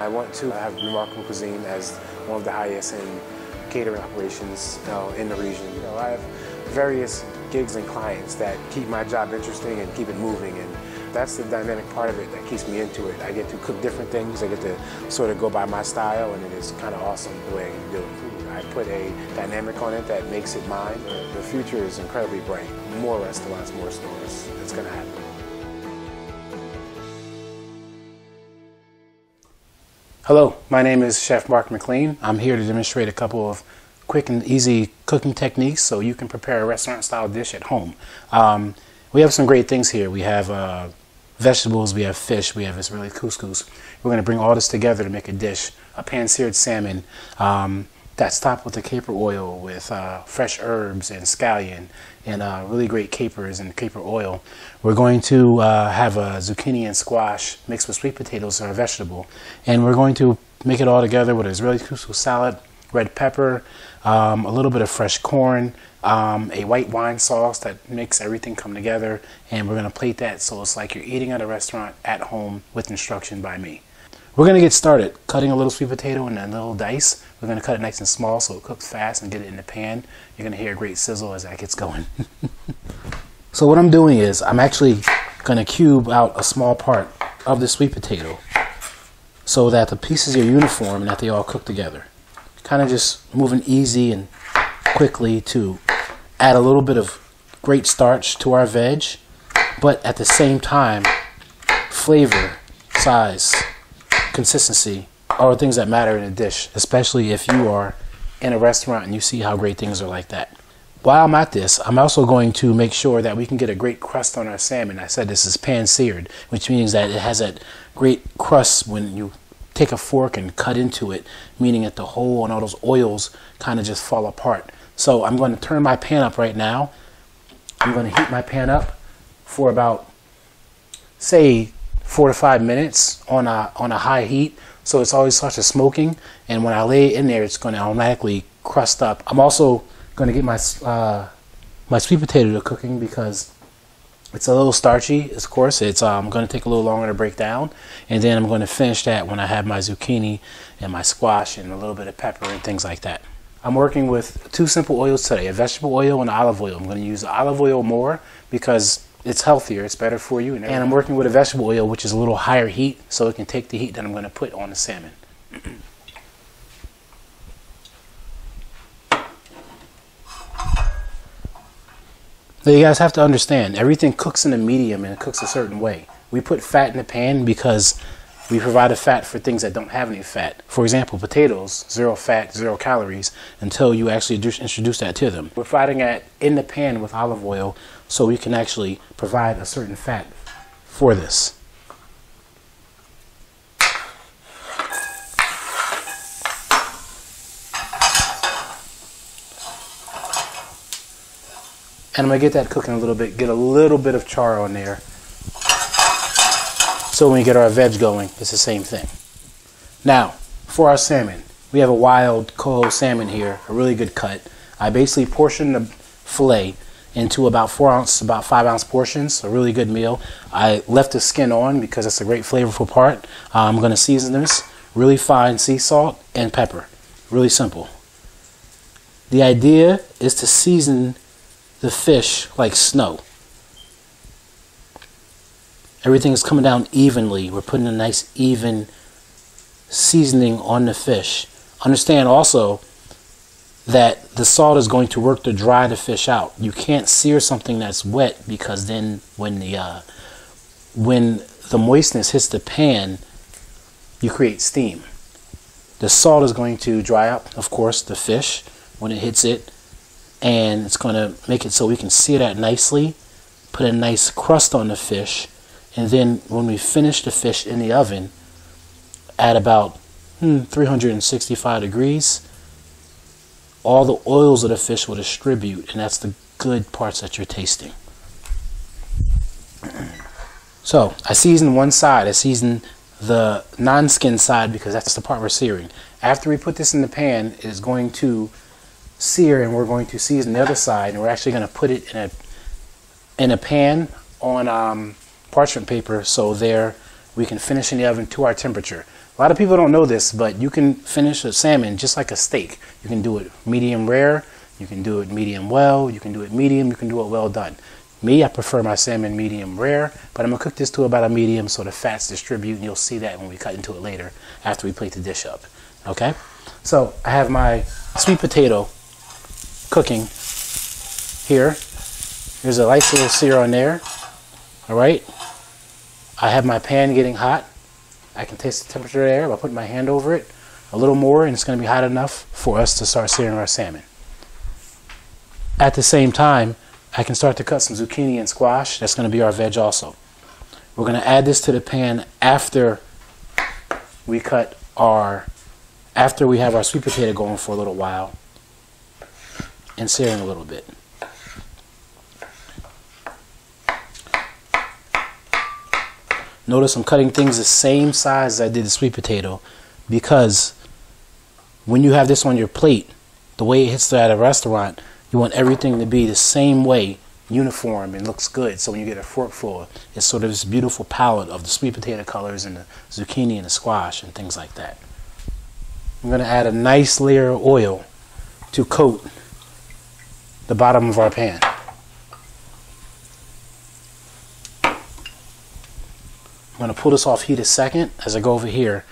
I want to have Remarkable Cuisine as one of the highest in catering operations you know, in the region. You know, I have various gigs and clients that keep my job interesting and keep it moving and that's the dynamic part of it that keeps me into it. I get to cook different things, I get to sort of go by my style and it is kind of awesome the way I do it. I put a dynamic on it that makes it mine. The future is incredibly bright. More restaurants, more stores. It's going to happen. Hello, my name is Chef Mark McLean. I'm here to demonstrate a couple of quick and easy cooking techniques so you can prepare a restaurant style dish at home. Um, we have some great things here. We have uh, vegetables, we have fish, we have Israeli couscous. We're going to bring all this together to make a dish, a pan-seared salmon um, that's topped with the caper oil with uh, fresh herbs and scallion and uh, really great capers and caper oil. We're going to uh, have a zucchini and squash mixed with sweet potatoes or a vegetable. And we're going to make it all together with Israeli couscous salad, red pepper, um, a little bit of fresh corn, um, a white wine sauce that makes everything come together. And we're going to plate that so it's like you're eating at a restaurant at home with instruction by me. We're going to get started cutting a little sweet potato in a little dice. We're going to cut it nice and small so it cooks fast and get it in the pan. You're going to hear a great sizzle as that gets going. so what I'm doing is I'm actually going to cube out a small part of the sweet potato so that the pieces are uniform and that they all cook together. Kind of just moving easy and quickly to add a little bit of great starch to our veg, but at the same time, flavor, size, consistency are things that matter in a dish, especially if you are in a restaurant and you see how great things are like that. While I'm at this, I'm also going to make sure that we can get a great crust on our salmon. I said this is pan seared, which means that it has that great crust when you take a fork and cut into it, meaning that the hole and all those oils kind of just fall apart. So I'm going to turn my pan up right now. I'm going to heat my pan up for about, say, four to five minutes on a, on a high heat. So it's always starts to smoking. And when I lay it in there, it's going to automatically crust up. I'm also going to get my, uh, my sweet potato to cooking because it's a little starchy, of course. It's um, going to take a little longer to break down. And then I'm going to finish that when I have my zucchini and my squash and a little bit of pepper and things like that. I'm working with two simple oils today, a vegetable oil and olive oil. I'm going to use olive oil more because it's healthier, it's better for you. And, and I'm working with a vegetable oil, which is a little higher heat, so it can take the heat that I'm going to put on the salmon. Now you guys have to understand, everything cooks in a medium and it cooks a certain way. We put fat in the pan because we provide a fat for things that don't have any fat. For example, potatoes, zero fat, zero calories, until you actually introduce that to them. We're frying it in the pan with olive oil so we can actually provide a certain fat for this. And I'm gonna get that cooking a little bit, get a little bit of char on there. So when we get our veg going, it's the same thing. Now, for our salmon, we have a wild coho salmon here, a really good cut. I basically portioned the fillet into about four ounce, about five ounce portions. A really good meal. I left the skin on because it's a great flavorful part. I'm going to season this really fine sea salt and pepper. Really simple. The idea is to season the fish like snow. Everything is coming down evenly. We're putting a nice even seasoning on the fish. Understand also that the salt is going to work to dry the fish out. You can't sear something that's wet because then when the uh, when the moistness hits the pan, you create steam. The salt is going to dry up, of course, the fish when it hits it, and it's going to make it so we can sear that nicely, put a nice crust on the fish, and then when we finish the fish in the oven at about hmm, 365 degrees, all the oils of the fish will distribute, and that's the good parts that you're tasting. So I season one side. I season the non-skin side because that's the part we're searing. After we put this in the pan, it is going to sear, and we're going to season the other side, and we're actually going to put it in a in a pan on um, parchment paper so they're we can finish in the oven to our temperature. A lot of people don't know this, but you can finish a salmon just like a steak. You can do it medium rare, you can do it medium well, you can do it medium, you can do it well done. Me, I prefer my salmon medium rare, but I'm gonna cook this to about a medium so the fats distribute, and you'll see that when we cut into it later after we plate the dish up. Okay? So I have my sweet potato cooking here. There's a nice little sear on there. All right. I have my pan getting hot. I can taste the temperature there by putting my hand over it a little more, and it's going to be hot enough for us to start searing our salmon. At the same time, I can start to cut some zucchini and squash. That's going to be our veg also. We're going to add this to the pan after we cut our, after we have our sweet potato going for a little while and searing a little bit. Notice I'm cutting things the same size as I did the sweet potato because when you have this on your plate, the way it hits at a restaurant, you want everything to be the same way, uniform, and looks good. So when you get a forkful, it's sort of this beautiful palette of the sweet potato colors and the zucchini and the squash and things like that. I'm going to add a nice layer of oil to coat the bottom of our pan. Going to pull this off heat a second as I go over here.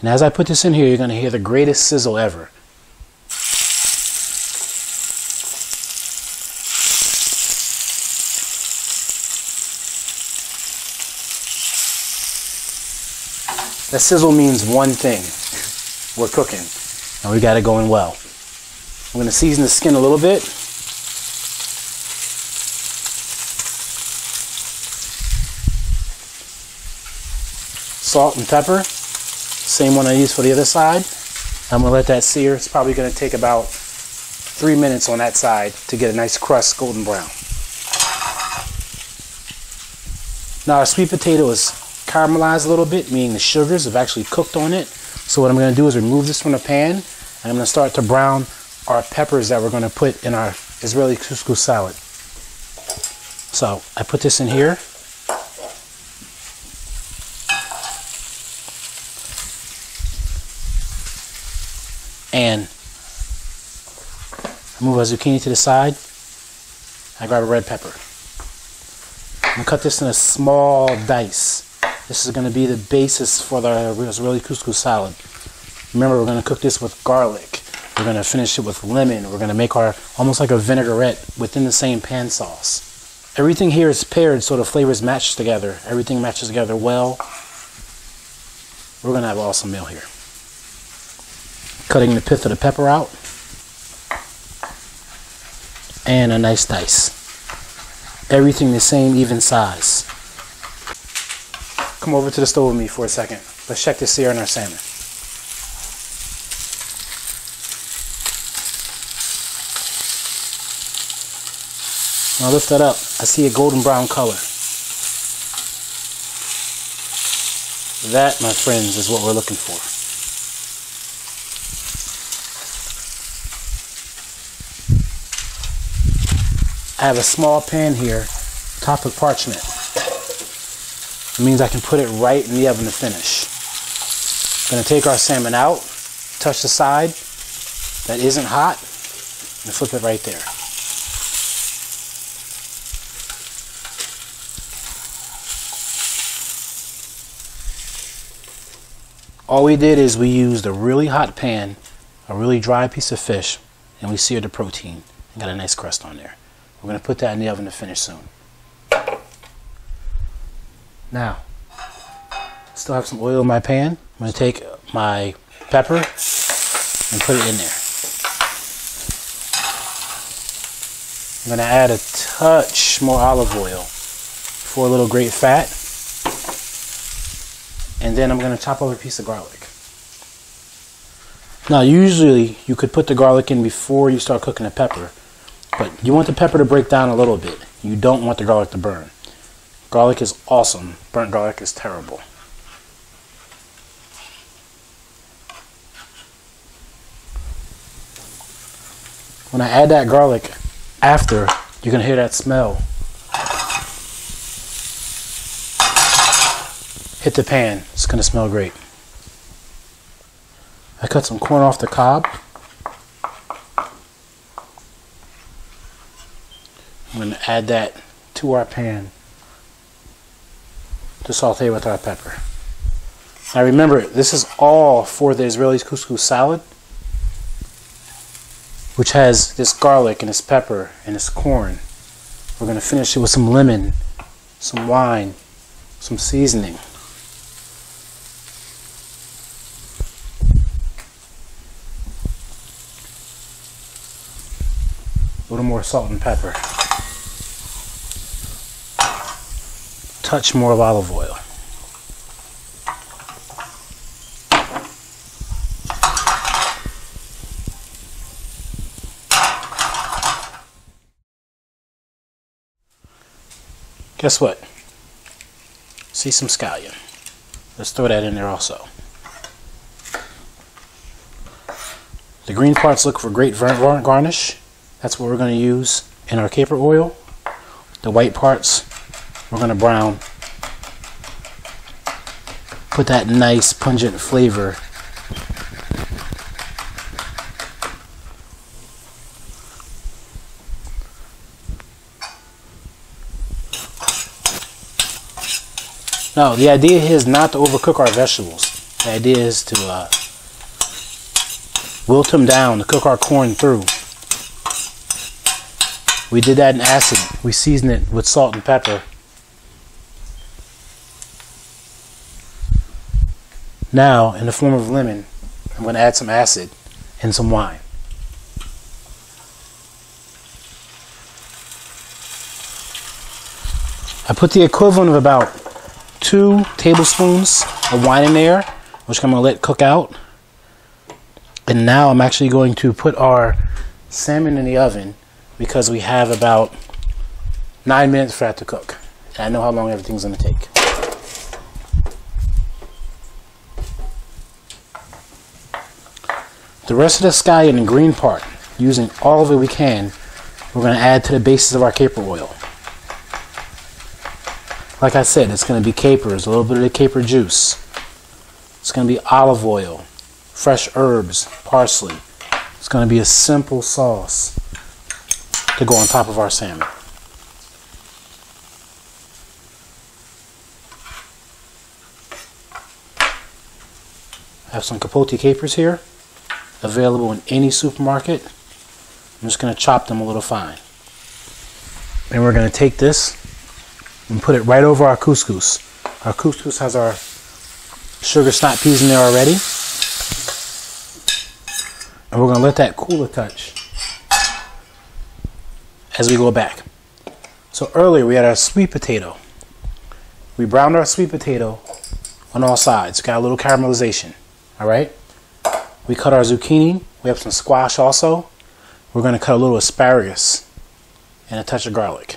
And as I put this in here, you're going to hear the greatest sizzle ever. That sizzle means one thing. We're cooking. And we got it going well. I'm going to season the skin a little bit. Salt and pepper. Same one I used for the other side. I'm to let that sear. It's probably to take about three minutes on that side to get a nice crust golden brown. Now our sweet potato is caramelized a little bit, meaning the sugars have actually cooked on it. So what I'm to do is remove this from the pan, and I'm to start to brown our peppers that we're to put in our Israeli couscous salad. So I put this in here. And move a zucchini to the side. I grab a red pepper. I'm gonna cut this in a small dice. This is to be the basis for the Israeli couscous salad. Remember, we're to cook this with garlic. We're to finish it with lemon. We're to make our almost like a vinaigrette within the same pan sauce. Everything here is paired so the flavors match together. Everything matches together well. We're to have an awesome meal here. Cutting the pith of the pepper out. And a nice dice. Everything the same, even size. Come over to the stove with me for a second. Let's check the sear on our salmon. Now lift that up. I see a golden brown color. That, my friends, is what we're looking for. I have a small pan here, top of parchment. It means I can put it right in the oven to finish. I'm gonna take our salmon out, touch the side that isn't hot, and flip it right there. All we did is we used a really hot pan, a really dry piece of fish, and we seared the protein and got a nice crust on there. We're gonna put that in the oven to finish soon. Now, still have some oil in my pan. I'm going to take my pepper and put it in there. I'm going to add a touch more olive oil for a little great fat. And then I'm going to chop up a piece of garlic. Now, usually you could put the garlic in before you start cooking the pepper, but you want the pepper to break down a little bit. You don't want the garlic to burn. Garlic is awesome. Burnt garlic is terrible. When I add that garlic after, you're going to hear that smell. hit the pan. It's going to smell great. I cut some corn off the cob. I'm going to add that to our pan to saute with our pepper. Now remember, this is all for the Israeli couscous salad, which has this garlic and this pepper and this corn. We're going to finish it with some lemon, some wine, some seasoning. A little more salt and pepper. Touch more of olive oil. Guess what? See some scallion. Let's throw that in there also. The green parts look for great garnish. That's what we're going to use in our caper oil. The white parts we're going to brown. Put that nice pungent flavor Now, the idea here is not to overcook our vegetables. The idea is to uh, wilt them down, to cook our corn through. We did that in acid. We seasoned it with salt and pepper. Now, in the form of lemon, I'm going to add some acid and some wine. I put the equivalent of about two tablespoons of wine in there, which I'm going to let cook out. And now I'm actually going to put our salmon in the oven because we have about nine minutes for that to cook. And I know how long everything's going to take. The rest of the scallion and green part, using all of it we can, we're going to add to the bases of our caper oil. Like I said, it's going to be capers, a little bit of the caper juice. It's going to be olive oil, fresh herbs, parsley. It's going to be a simple sauce to go on top of our salmon. I have some capote capers here, available in any supermarket. I'm just going to chop them a little fine. And we're going to take this and put it right over our couscous. Our couscous has our sugar snap peas in there already. And we're going to let that cool a touch as we go back. So earlier we had our sweet potato. We browned our sweet potato on all sides. Got a little caramelization. All right. We cut our zucchini. We have some squash also. We're going to cut a little asparagus and a touch of garlic.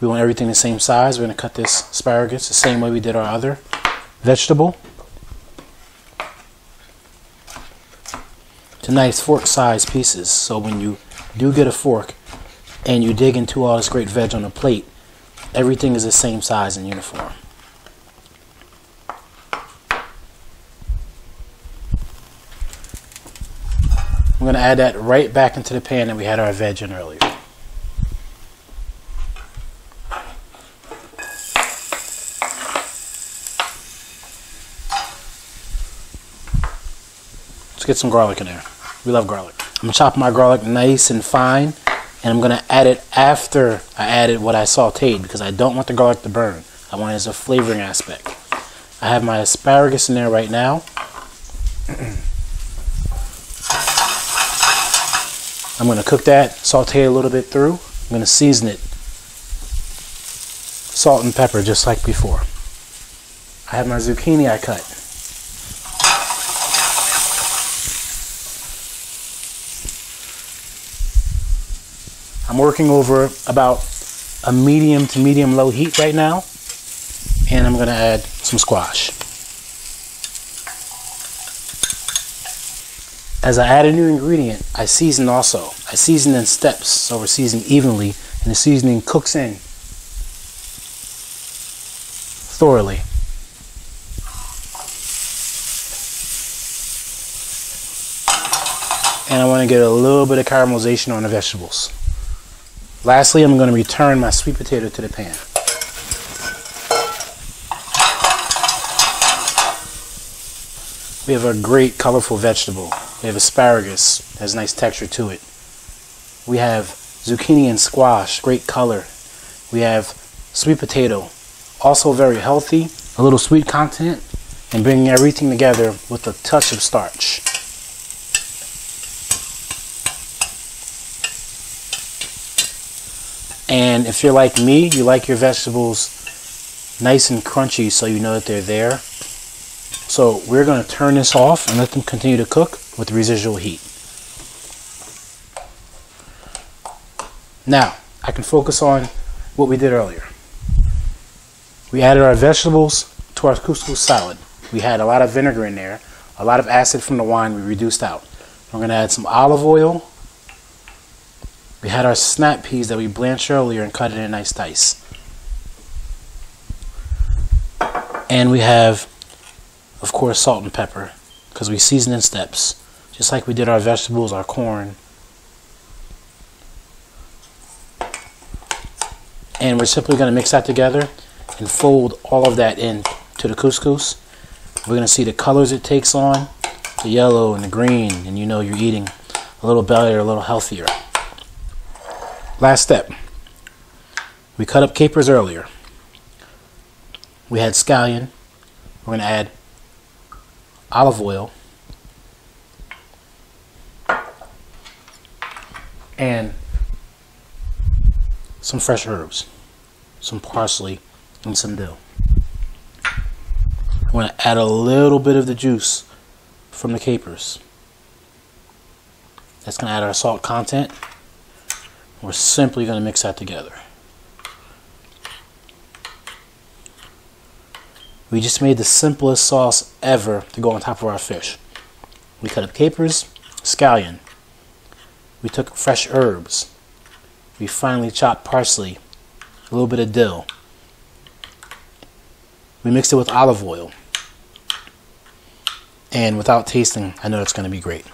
We want everything the same size. We're going to cut this asparagus the same way we did our other vegetable. To nice fork size pieces. So when you do get a fork and you dig into all this great veg on a plate, everything is the same size and uniform. I'm going to add that right back into the pan that we had our veg in earlier. Let's get some garlic in there. We love garlic. I'm gonna chop my garlic nice and fine and I'm gonna add it after I added what I sauteed because I don't want the garlic to burn. I want it as a flavoring aspect. I have my asparagus in there right now. I'm gonna cook that, saute a little bit through. I'm gonna season it. Salt and pepper just like before. I have my zucchini I cut. I'm working over about a medium to medium low heat right now. And I'm going to add some squash. As I add a new ingredient, I season also. I season in steps, so we're seasoned evenly, and the seasoning cooks in thoroughly. And I want to get a little bit of caramelization on the vegetables. Lastly, I'm going to return my sweet potato to the pan. We have a great colorful vegetable. We have asparagus, has nice texture to it. We have zucchini and squash, great color. We have sweet potato, also very healthy, a little sweet content, and bringing everything together with a touch of starch. And if you're like me, you like your vegetables nice and crunchy so you know that they're there. So we're going to turn this off and let them continue to cook with residual heat. Now, I can focus on what we did earlier. We added our vegetables to our couscous salad. We had a lot of vinegar in there, a lot of acid from the wine we reduced out. We're going to add some olive oil. We had our snap peas that we blanched earlier and cut it in nice dice. And we have, of course, salt and pepper because we season in steps, just like we did our vegetables, our corn. And we're simply going to mix that together and fold all of that in to the couscous. We're going to see the colors it takes on, the yellow and the green, and you know you're eating a little better, a little healthier. Last step. We cut up capers earlier. We had scallion. We're going to add olive oil and some fresh herbs, some parsley, and some dill. I'm going to add a little bit of the juice from the capers. That's going to add our salt content. We're simply going to mix that together. We just made the simplest sauce ever to go on top of our fish. We cut up capers, scallion. We took fresh herbs. We finely chopped parsley, a little bit of dill. We mixed it with olive oil. And without tasting, I know it's going to be great.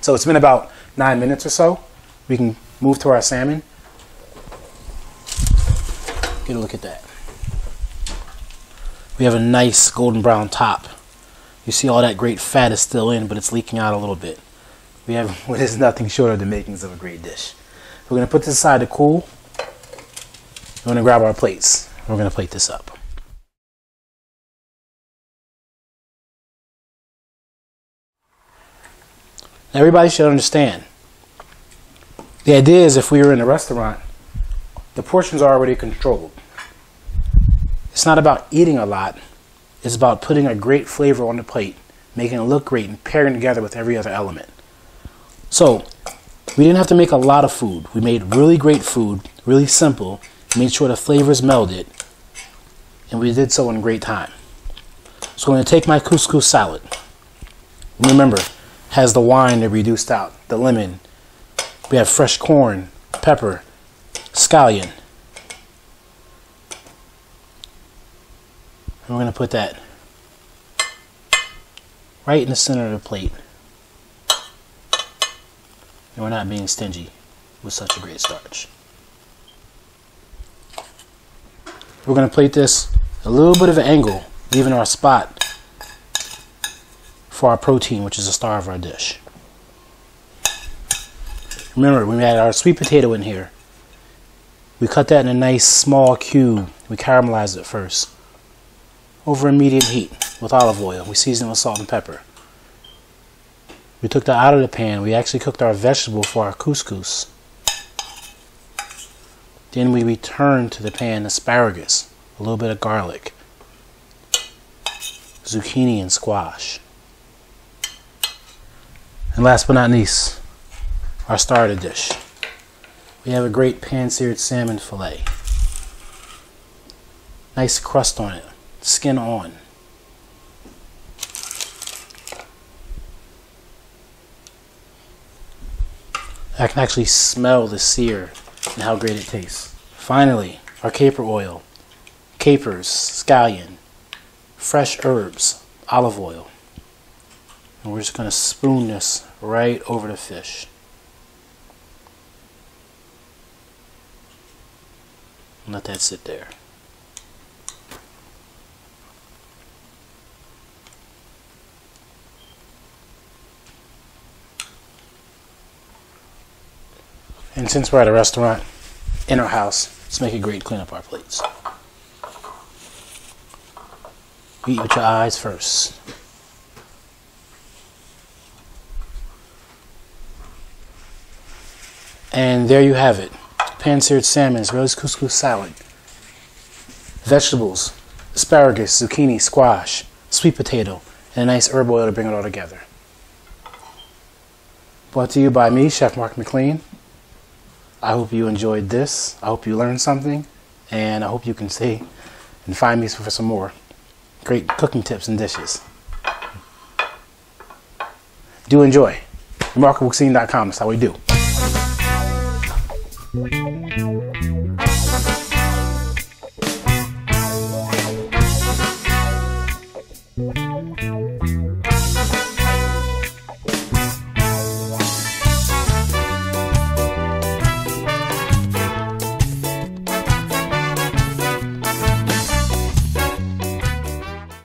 So it's been about nine minutes or so. We can move to our salmon. Get a look at that. We have a nice golden brown top. You see all that great fat is still in, but it's leaking out a little bit. We have what is nothing short of the makings of a great dish. We're going to put this aside to cool. We're going to grab our plates. We're going to plate this up. everybody should understand. The idea is if we were in a restaurant, the portions are already controlled. It's not about eating a lot, it's about putting a great flavor on the plate, making it look great, and pairing together with every other element. So, we didn't have to make a lot of food. We made really great food, really simple, made sure the flavors melded, and we did so in great time. So I'm going to take my couscous salad. Remember, has the wine that reduced out, the lemon. We have fresh corn, pepper, scallion. We're going to put that right in the center of the plate. And we're not being stingy with such a great starch. We're going to plate this a little bit of an angle, leaving our spot for our protein, which is the star of our dish. Remember, we had our sweet potato in here. We cut that in a nice small cube. We caramelized it first. Over medium heat with olive oil. We seasoned with salt and pepper. We took that out of the pan. We actually cooked our vegetable for our couscous. Then we returned to the pan asparagus, a little bit of garlic, zucchini and squash. And last but not least, our starter dish. We have a great pan-seared salmon fillet. Nice crust on it, skin on. I can actually smell the sear and how great it tastes. Finally, our caper oil, capers, scallion, fresh herbs, olive oil. And we're just going to spoon this right over the fish. Let that sit there. And since we're at a restaurant in our house, let's make a great clean up our plates. Eat with your eyes first. And there you have it. Pan-seared salmon, as couscous salad. Vegetables, asparagus, zucchini, squash, sweet potato, and a nice herb oil to bring it all together. Brought to you by me, Chef Mark McLean. I hope you enjoyed this. I hope you learned something. And I hope you can stay and find me for some more great cooking tips and dishes. Do enjoy. RemarkableCuisine.com. That's how we do.